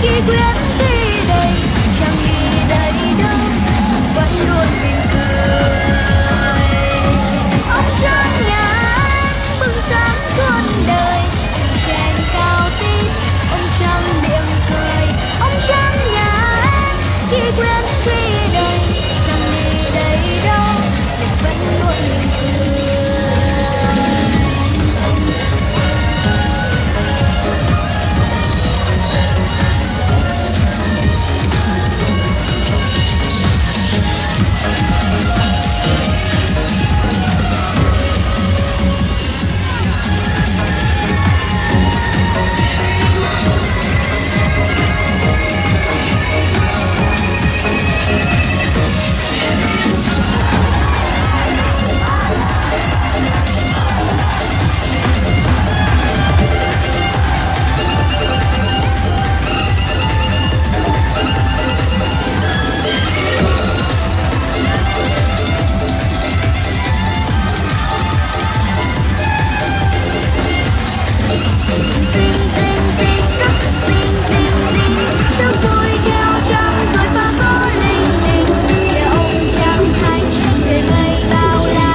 keep grabbing